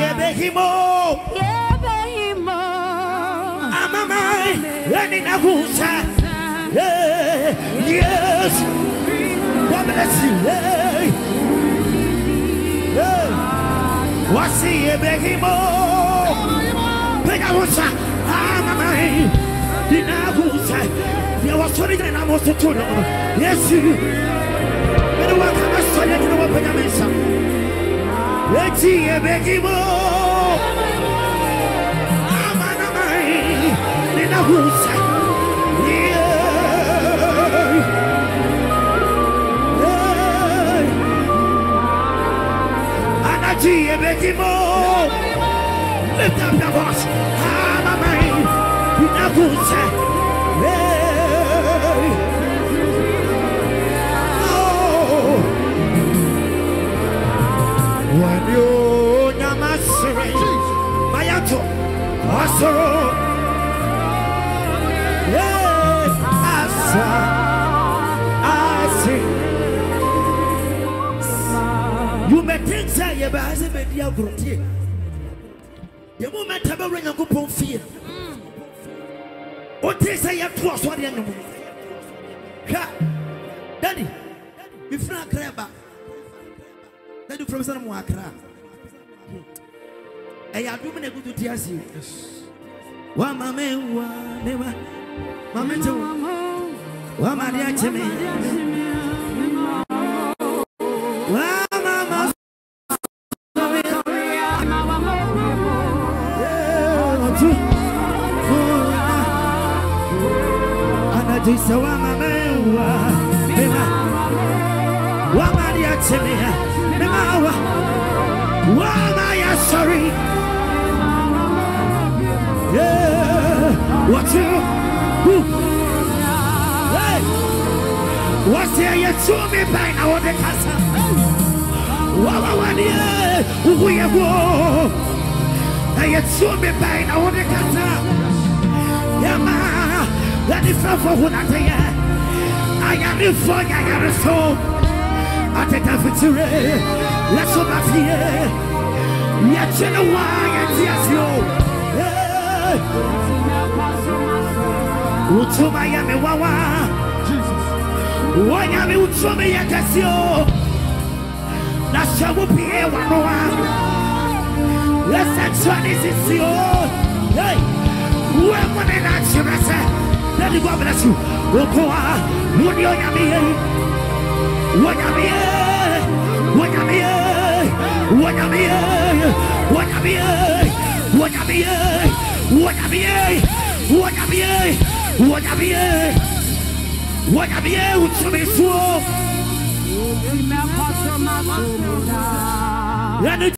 yebehimo yebehimo amamai leninagusa yes. God bless you hey. Hey. Wasi yebehimo pegagusa amamai dinagusa yewasori jina namosotuno yesu. Mene wakamasitonye jina wapenyamisa Letinha Beguimô Ama na mãe E na Rússia Anadia Beguimô a voz. You may think group The moment I bring a good fear. What they you have to us what you know. Daddy If not grab Daddy from some wakra ɛyɛ adum na ekutu ti ase wa mame wa me wa. Mame to. Wa maria chimi wa mama Anajisa wa mame wa. Sorry. Watch out! Woo. Hey! Watch here, you show me by now. The castle. Wow, wow, wow, Wawawanie, uwujewo. Hey, you show me by our Bekasa. Yama, that is not for what I say. I am the fun, I am the soul. I take that for today. Let's go back here. Yet you know why I see us, you utuma ya mewawa wanyame utumi ya kasio na shabu pie wanoa lesa chwani sisio. Hey uwe mwene na chimese. Let God bless you ukoa. Nuni wanyami, wanyami, wanyami. wanyamie. Wanyamie. Wanyamie. Waka bien, waka bien, waka bien, waka bien, utrzymaj słowo. Energy.